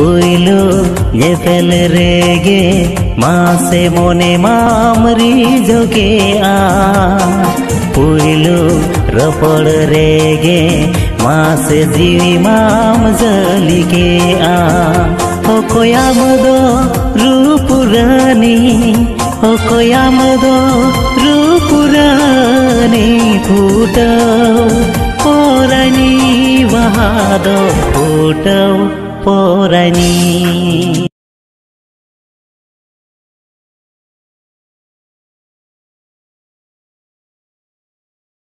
पुइलो येपेल रेगे मासे मोने मामरी जोगे आ। पुइलो रपड़ रेगे मासे जीवी माम जलिके आ। ओकोयाम दो रूपुरानी ओकोयाम दो रूपुरानी फूटौ पोरानी वहादो फूटौ। Por a.